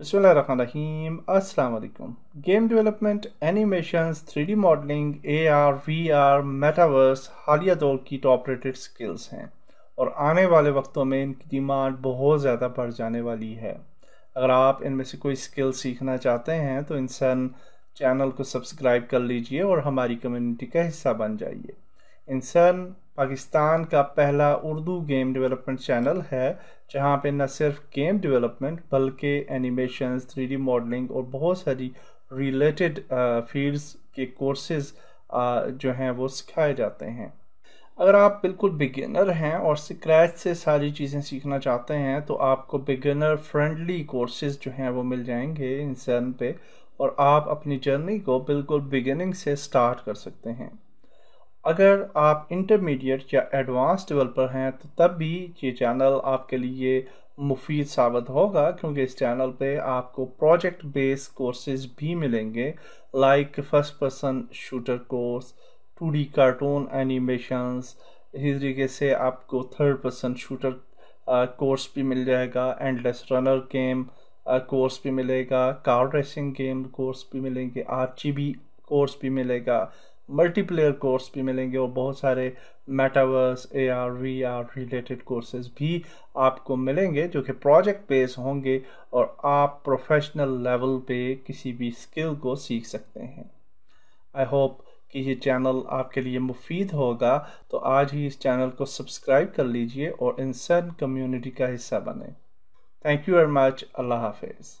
Bismillahirrahmanirrahim. Assalamu alaikum. Game development, animations, 3D modeling V R metaverse हालिया दौर की top rated skills हैं और आने वाले वक्तों में इनकी डिमांड बहुत ज़्यादा बढ़ जाने वाली है अगर आप इनमें से कोई स्किल सीखना चाहते हैं तो इंसान चैनल को सब्सक्राइब कर लीजिए और हमारी कम्युनिटी का हिस्सा बन जाइए इंसान पाकिस्तान का पहला उर्दू गेम डेवलपमेंट चैनल है, जहाँ पे न सिर्फ़ गेम डेवलपमेंट बल्कि एनिमेशन थ्री मॉडलिंग और बहुत सारी रिलेटेड फील्ड्स के कोर्सेज जो हैं वो सिखाए जाते हैं। अगर आप बिल्कुल बिगिनर हैं और स्क्रैच से सारी चीज़ें सीखना चाहते हैं तो आपको बिगिनर फ्रेंडली कोर्सेज जो हैं वो मिल जाएँगे इंसान पे, और आप अपनी जर्नी को बिल्कुल बिगिनिंग से स्टार्ट कर सकते हैं। अगर आप इंटरमीडिएट या एडवांस डेवलपर हैं तो तब भी ये चैनल आपके लिए मुफीद साबित होगा, क्योंकि इस चैनल पे आपको प्रोजेक्ट बेस्ड कोर्सेज भी मिलेंगे like first person shooter course two D cartoon animations इसी तरीके से आपको थर्ड पर्सन शूटर कोर्स भी मिल जाएगा एंडलेस रनर गेम कोर्स भी मिलेगा कार रेसिंग गेम कोर्स भी मिलेंगे आर कोर्स भी मिलेगा मल्टीप्लेयर कोर्स भी मिलेंगे और बहुत सारे metaverse A R V R related courses भी आपको मिलेंगे जो कि प्रोजेक्ट बेस होंगे और आप प्रोफेशनल लेवल पे किसी भी स्किल को सीख सकते हैं। आई होप कि ये चैनल आपके लिए मुफीद होगा तो आज ही इस चैनल को सब्सक्राइब कर लीजिए और इंसान कम्युनिटी का हिस्सा बने। थैंक यू वेरी मच अल्लाह हाफिज़।